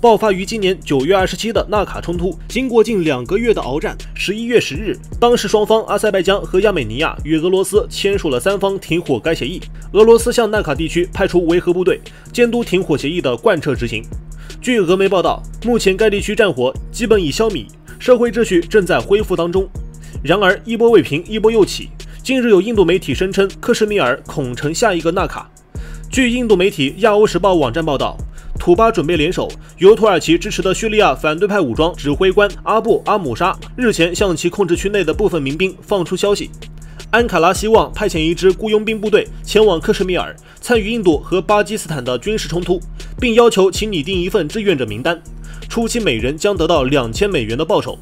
爆发于今年九月二十七的纳卡冲突，经过近两个月的鏖战，十一月十日，当时双方阿塞拜疆和亚美尼亚与俄罗斯签署了三方停火该协议。俄罗斯向纳卡地区派出维和部队，监督停火协议的贯彻执行。据俄媒报道，目前该地区战火基本已消弭，社会秩序正在恢复当中。然而，一波未平，一波又起。近日有印度媒体声称，克什米尔恐成下一个纳卡。据印度媒体《亚欧时报》网站报道。土巴准备联手由土耳其支持的叙利亚反对派武装指挥官阿布阿姆沙日前向其控制区内的部分民兵放出消息，安卡拉希望派遣一支雇佣兵部队前往克什米尔参与印度和巴基斯坦的军事冲突，并要求其拟定一份志愿者名单，初期每人将得到两千美元的报酬，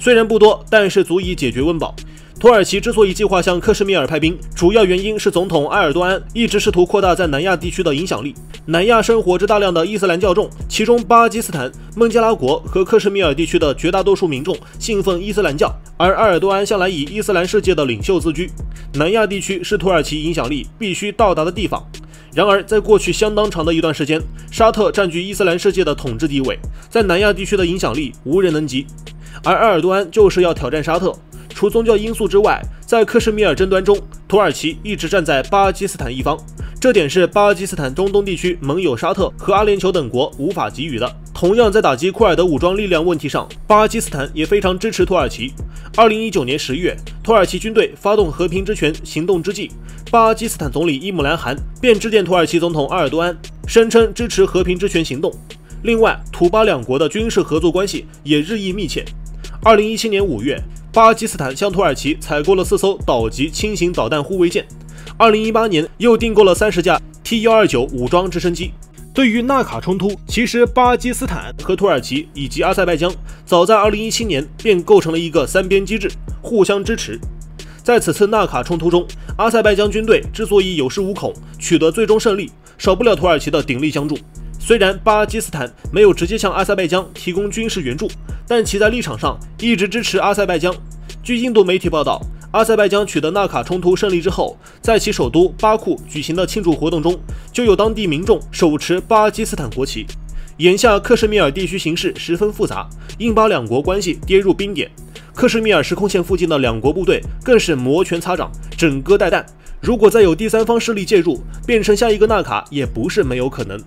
虽然不多，但是足以解决温饱。土耳其之所以计划向克什米尔派兵，主要原因是总统埃尔多安一直试图扩大在南亚地区的影响力。南亚生活着大量的伊斯兰教众，其中巴基斯坦、孟加拉国和克什米尔地区的绝大多数民众信奉伊斯兰教，而埃尔多安向来以伊斯兰世界的领袖自居。南亚地区是土耳其影响力必须到达的地方。然而，在过去相当长的一段时间，沙特占据伊斯兰世界的统治地位，在南亚地区的影响力无人能及，而埃尔多安就是要挑战沙特。除宗教因素之外，在克什米尔争端中，土耳其一直站在巴基斯坦一方，这点是巴基斯坦中东地区盟友沙特和阿联酋等国无法给予的。同样，在打击库尔德武装力量问题上，巴基斯坦也非常支持土耳其。二零一九年十月，土耳其军队发动和平之权行动之际，巴基斯坦总理伊姆兰汗便致电土耳其总统埃尔多安，声称支持和平之权行动。另外，土巴两国的军事合作关系也日益密切。二零一七年五月。巴基斯坦向土耳其采购了四艘岛级轻型导弹护卫舰，二零一八年又订购了三十架 T 幺二九武装直升机。对于纳卡冲突，其实巴基斯坦和土耳其以及阿塞拜疆早在二零一七年便构成了一个三边机制，互相支持。在此次纳卡冲突中，阿塞拜疆军队之所以有恃无恐，取得最终胜利，少不了土耳其的鼎力相助。虽然巴基斯坦没有直接向阿塞拜疆提供军事援助，但其在立场上一直支持阿塞拜疆。据印度媒体报道，阿塞拜疆取得纳卡冲突胜利之后，在其首都巴库举行的庆祝活动中，就有当地民众手持巴基斯坦国旗。眼下克什米尔地区形势十分复杂，印巴两国关系跌入冰点，克什米尔实控线附近的两国部队更是摩拳擦掌，整戈待旦。如果再有第三方势力介入，变成下一个纳卡，也不是没有可能。